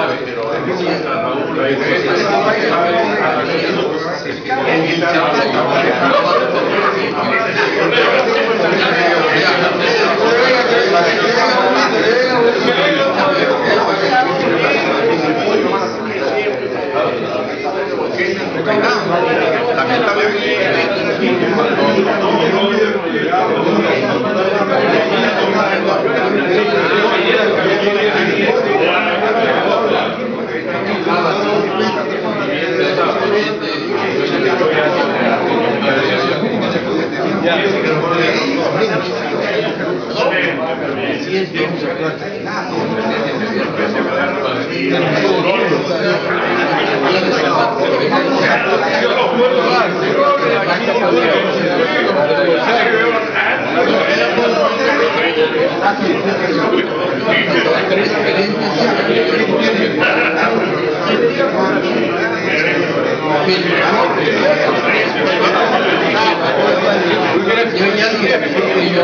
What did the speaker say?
sabe, pero Lamentablemente, Yo que